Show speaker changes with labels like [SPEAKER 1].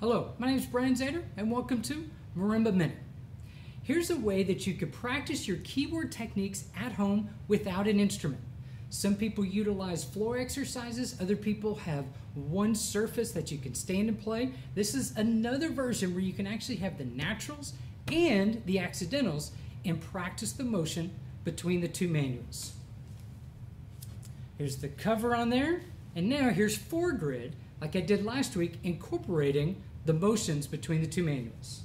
[SPEAKER 1] Hello, my name is Brian Zator and welcome to Marimba Minute. Here's a way that you could practice your keyboard techniques at home without an instrument. Some people utilize floor exercises, other people have one surface that you can stand and play. This is another version where you can actually have the naturals and the accidentals and practice the motion between the two manuals. Here's the cover on there, and now here's four grid, like I did last week, incorporating the motions between the two manuals.